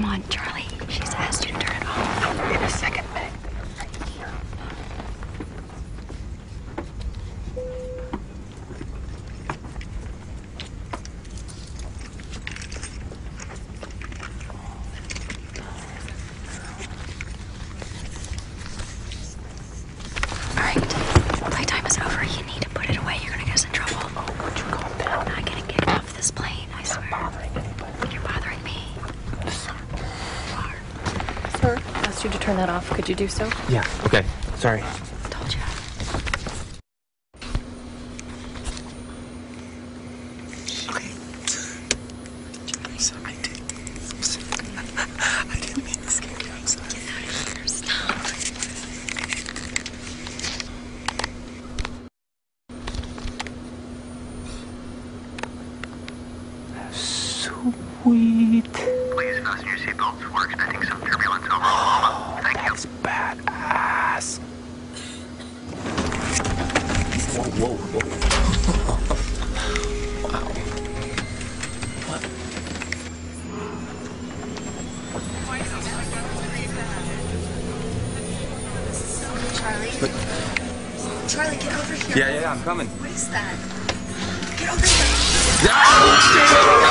Come on, Charlie. She's asked you to turn it off. In a second, Sir, asked you to turn that off. Could you do so? Yeah, okay. Sorry. Told you. Okay. I did. I didn't mean to scare you. I'm sorry. Get out of here. Stop. Sweet. Whoa, whoa, whoa. wow. What? Charlie? But- Charlie, get over here. Yeah, yeah, yeah, I'm coming. What is that? Get over here. Ah!